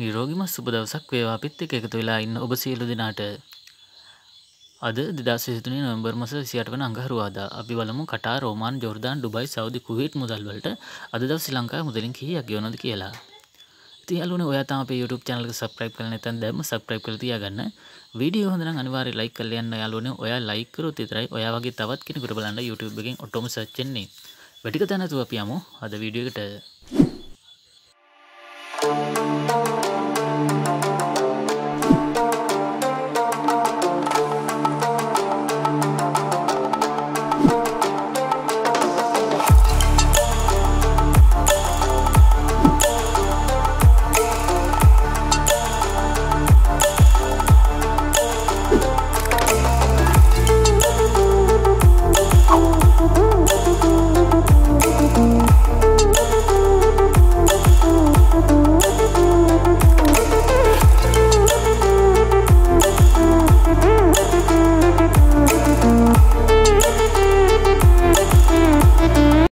නිරෝගිම සුබ දවසක් වේවා අපිත් එක්ක එකතු වෙලා ඉන්න ඔබ සියලු දෙනාට අද 2023 නොවැම්බර් මාස 28 වන අඟහරුවාදා අපි බලමු Qatar Oman Jordan Dubai Saudi Kuwait මුදල් වලට අද දවස් ශ්‍රී ලංකාවේ මුදලින් කීයක් ගෙවනවද කියලා. ඉතින් යාළුවනේ ඔයා තාම අපේ YouTube channel එක subscribe කරලා නැත්නම් දැම්ම subscribe කරලා තියාගන්න. වීඩියෝ හොඳ නම් අනිවාර්යයෙන් like කරලා යන්න යාළුවනේ. ඔයා like කරොත් විතරයි ඔයා වගේ තවත් කෙනෙකුට බලන්න YouTube එකෙන් ඔටෝම search වෙන්නේ. වැඩි කතා නැතුව අපි යමු අද වීඩියෝ එකට.